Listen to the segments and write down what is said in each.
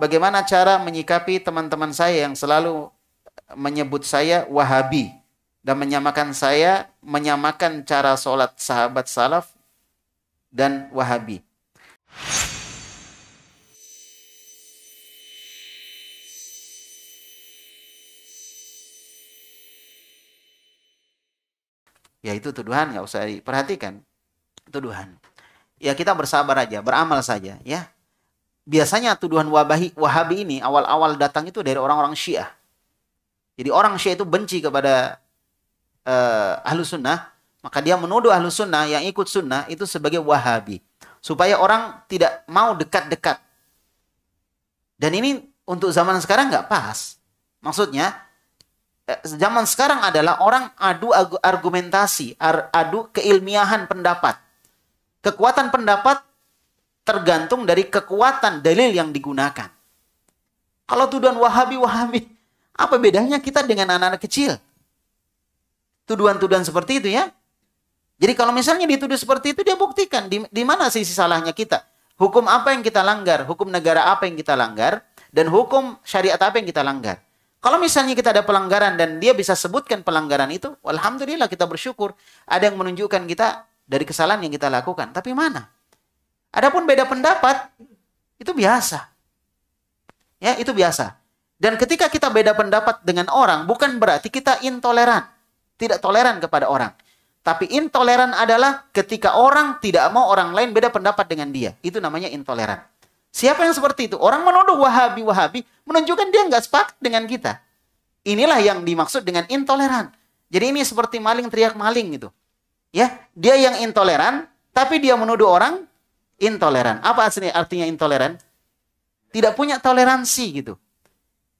bagaimana cara menyikapi teman-teman saya yang selalu menyebut saya Wahabi dan menyamakan saya menyamakan cara sholat sahabat salaf dan Wahabi. Ya itu tuduhan nggak usah diperhatikan. Tuduhan. Ya kita bersabar aja, beramal saja ya. Biasanya tuduhan wabahi, wahabi ini awal-awal datang itu dari orang-orang syiah. Jadi orang syiah itu benci kepada uh, ahlu sunnah, maka dia menuduh ahlu sunnah yang ikut sunnah itu sebagai wahabi. Supaya orang tidak mau dekat-dekat. Dan ini untuk zaman sekarang nggak pas. Maksudnya, Eh, zaman sekarang adalah orang adu argumentasi, adu keilmiahan pendapat. Kekuatan pendapat tergantung dari kekuatan dalil yang digunakan. Kalau tuduhan Wahabi, Wahabi, apa bedanya kita dengan anak-anak kecil? Tuduhan-tuduhan seperti itu ya. Jadi kalau misalnya dituduh seperti itu, dia buktikan di, di mana sisi salahnya kita. Hukum apa yang kita langgar, hukum negara apa yang kita langgar, dan hukum syariat apa yang kita langgar. Kalau misalnya kita ada pelanggaran dan dia bisa sebutkan pelanggaran itu, alhamdulillah kita bersyukur. Ada yang menunjukkan kita dari kesalahan yang kita lakukan. Tapi mana? Adapun beda pendapat, itu biasa. Ya, itu biasa. Dan ketika kita beda pendapat dengan orang, bukan berarti kita intoleran. Tidak toleran kepada orang. Tapi intoleran adalah ketika orang tidak mau orang lain beda pendapat dengan dia. Itu namanya intoleran. Siapa yang seperti itu? Orang menuduh Wahabi-Wahabi menunjukkan dia nggak sepakat dengan kita. Inilah yang dimaksud dengan intoleran. Jadi ini seperti maling teriak maling gitu. Ya, dia yang intoleran, tapi dia menuduh orang intoleran. Apa aslinya artinya intoleran? Tidak punya toleransi gitu.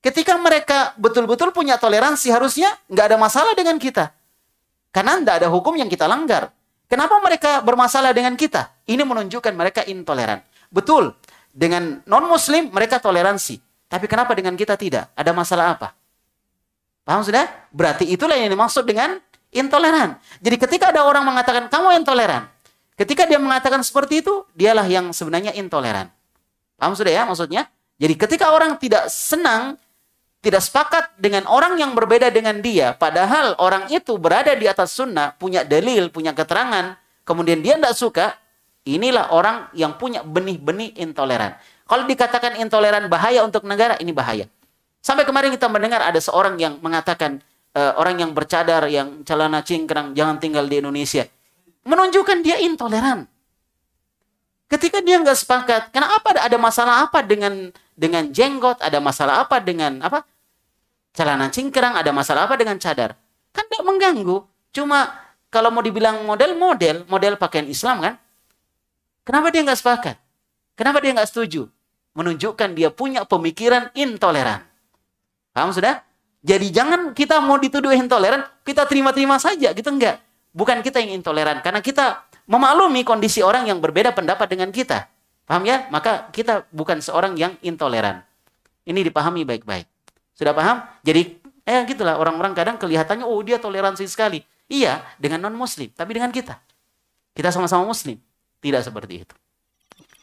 Ketika mereka betul-betul punya toleransi, harusnya nggak ada masalah dengan kita. Karena tidak ada hukum yang kita langgar. Kenapa mereka bermasalah dengan kita? Ini menunjukkan mereka intoleran. Betul, dengan non-muslim mereka toleransi. Tapi kenapa dengan kita tidak? Ada masalah apa? Paham sudah? Berarti itulah yang dimaksud dengan intoleran. Jadi ketika ada orang mengatakan kamu intoleran, ketika dia mengatakan seperti itu, dialah yang sebenarnya intoleran. Paham sudah ya maksudnya? Jadi ketika orang tidak senang, tidak sepakat dengan orang yang berbeda dengan dia, padahal orang itu berada di atas sunnah, punya dalil, punya keterangan, kemudian dia tidak suka, Inilah orang yang punya benih-benih intoleran. Kalau dikatakan intoleran bahaya untuk negara, ini bahaya. Sampai kemarin kita mendengar ada seorang yang mengatakan uh, orang yang bercadar, yang celana cingkrang, jangan tinggal di Indonesia. Menunjukkan dia intoleran. Ketika dia nggak sepakat, kenapa ada masalah apa dengan dengan jenggot, ada masalah apa dengan apa celana cingkrang, ada masalah apa dengan cadar? Kan tidak mengganggu. Cuma kalau mau dibilang model-model, model pakaian Islam kan, Kenapa dia nggak sepakat? Kenapa dia nggak setuju? Menunjukkan dia punya pemikiran intoleran. Paham sudah? Jadi jangan kita mau dituduh intoleran, kita terima-terima saja, gitu enggak. Bukan kita yang intoleran, karena kita memaklumi kondisi orang yang berbeda pendapat dengan kita. Paham ya? Maka kita bukan seorang yang intoleran. Ini dipahami baik-baik. Sudah paham? Jadi, eh gitulah orang-orang kadang kelihatannya, oh dia toleransi sekali. Iya, dengan non-muslim, tapi dengan kita. Kita sama-sama muslim. Tidak seperti itu.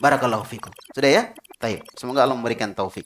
Barakallahu fikum. Sudah ya? Baik. Semoga Allah memberikan taufik.